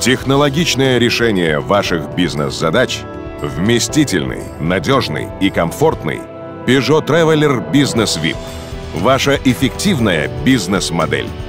Технологичное решение ваших бизнес-задач, вместительный, надежный и комфортный Peugeot Traveler Business VIP. Ваша эффективная бизнес-модель –